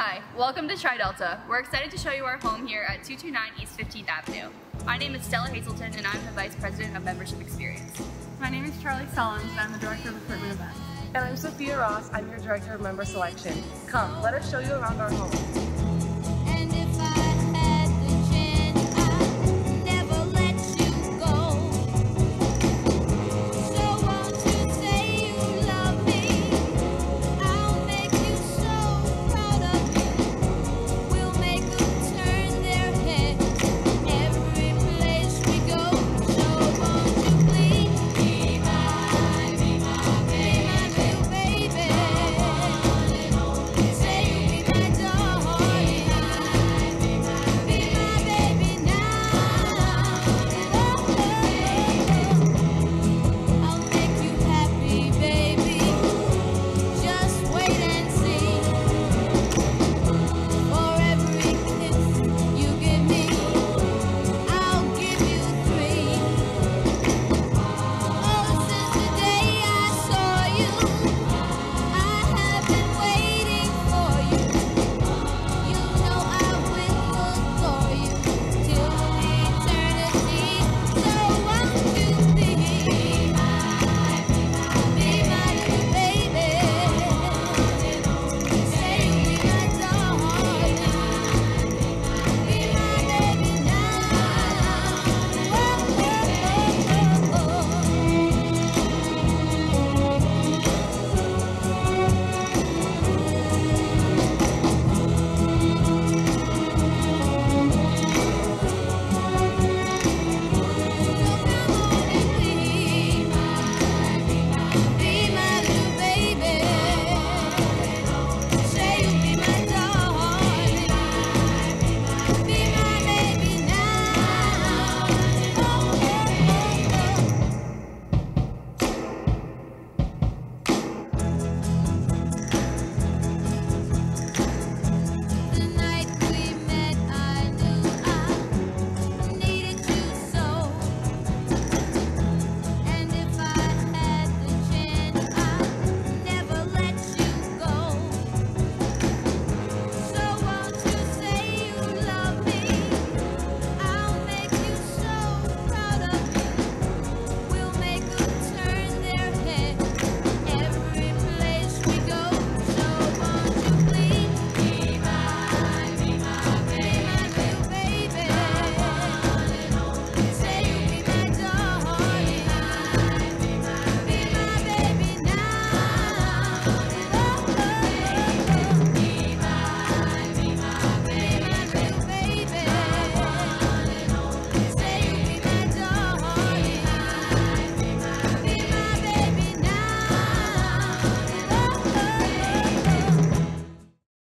Hi, welcome to Tri Delta. We're excited to show you our home here at 229 East 15th Avenue. My name is Stella Hazelton and I'm the Vice President of Membership Experience. My name is Charlie Sullins and I'm the Director of Recruitment Events. And I'm Sophia Ross. I'm your Director of Member Selection. Come, let us show you around our home.